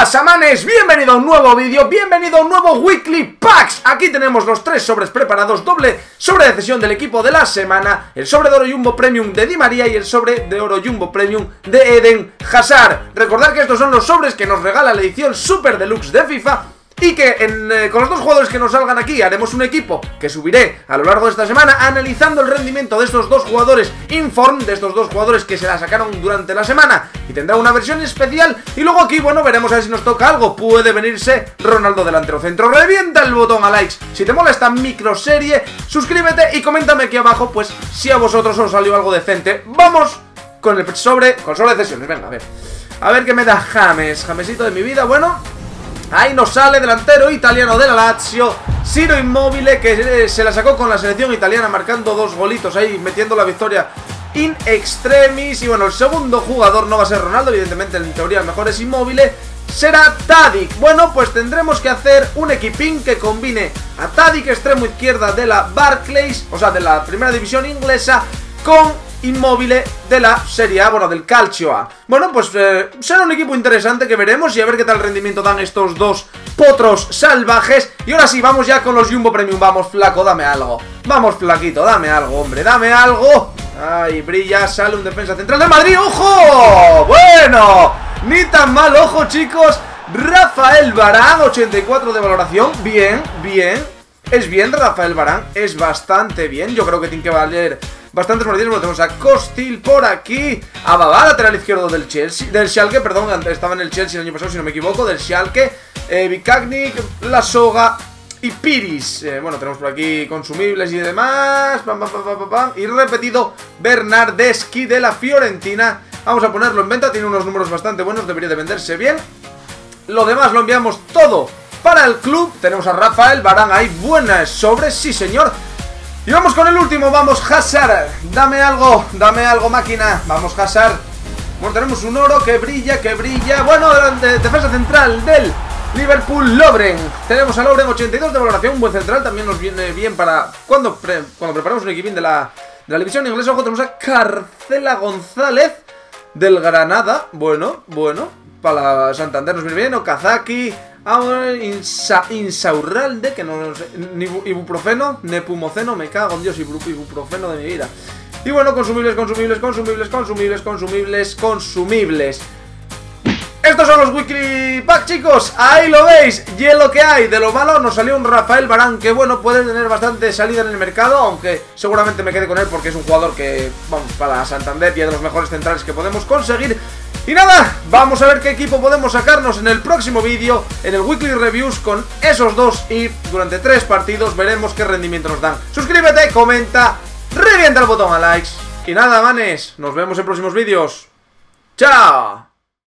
pasa? Bienvenido a un nuevo vídeo, bienvenido a un nuevo Weekly Packs Aquí tenemos los tres sobres preparados, doble sobre de cesión del equipo de la semana El sobre de oro Jumbo Premium de Di María y el sobre de oro Jumbo Premium de Eden Hazard Recordad que estos son los sobres que nos regala la edición Super Deluxe de FIFA y que eh, con los dos jugadores que nos salgan aquí haremos un equipo que subiré a lo largo de esta semana analizando el rendimiento de estos dos jugadores Inform, de estos dos jugadores que se la sacaron durante la semana y tendrá una versión especial. Y luego aquí, bueno, veremos a ver si nos toca algo, puede venirse Ronaldo delantero centro, revienta el botón a likes si te mola esta microserie, suscríbete y coméntame aquí abajo pues si a vosotros os salió algo decente, vamos con el sobre, con sobre de venga, a ver. A ver qué me da James, Jamesito de mi vida, bueno Ahí nos sale delantero italiano de la Lazio Ciro Immobile que se la sacó con la selección italiana marcando dos golitos ahí metiendo la victoria in extremis. Y bueno, el segundo jugador no va a ser Ronaldo, evidentemente en teoría el mejor es Immobile Será Tadic. Bueno, pues tendremos que hacer un equipín que combine a Tadic extremo izquierda de la Barclays O sea, de la primera división inglesa Con inmóvil de la Serie A, bueno, del Calcio A. Bueno, pues eh, será un equipo interesante que veremos y a ver qué tal rendimiento dan estos dos potros salvajes. Y ahora sí, vamos ya con los Jumbo Premium. Vamos, flaco, dame algo. Vamos, flaquito, dame algo, hombre, dame algo. Ay, brilla, sale un defensa central de Madrid. ¡Ojo! Bueno, ni tan mal, ojo, chicos. Rafael Barán, 84 de valoración. Bien, bien. Es bien Rafael Barán, es bastante bien. Yo creo que tiene que valer bastantes monedas. tenemos a Costil por aquí. A Babá, lateral izquierdo del Chelsea. Del Schalke, perdón, estaba en el Chelsea el año pasado, si no me equivoco. Del Schalke. Eh, La Soga y Piris. Eh, bueno, tenemos por aquí consumibles y demás. Pam, pam, pam, y repetido Bernardeschi de la Fiorentina. Vamos a ponerlo en venta, tiene unos números bastante buenos, debería de venderse bien. Lo demás lo enviamos todo para el club. Tenemos a Rafael Barán ahí, buenas sobres, sí señor. Y vamos con el último, vamos Hazard. Dame algo, dame algo máquina. Vamos Hazard. Bueno, tenemos un oro que brilla, que brilla. Bueno, de, defensa central del Liverpool Lobren Tenemos a Lobren 82 de valoración, un buen central. También nos viene bien para cuando, cuando preparamos un equipín de la, de la división inglesa. Ojo, tenemos a Carcela González Del Granada. Bueno, bueno Para Santander nos viene bien, Okazaki Ahora insa, Insaurralde, que no, ibuprofeno, nepumoceno, me cago en Dios, ibuprofeno de mi vida. Y bueno, consumibles, consumibles, consumibles, consumibles, consumibles, consumibles. Estos son los Weekly Pack, chicos. Ahí lo veis. Y en lo que hay de lo malo nos salió un Rafael Barán que, bueno, puede tener bastante salida en el mercado, aunque seguramente me quede con él porque es un jugador que, vamos, para Santander y es de los mejores centrales que podemos conseguir. Y nada, vamos a ver qué equipo podemos sacarnos en el próximo vídeo, en el Weekly Reviews con esos dos y durante tres partidos veremos qué rendimiento nos dan. Suscríbete, comenta, revienta el botón a likes. Y nada, manes, nos vemos en próximos vídeos. ¡Chao!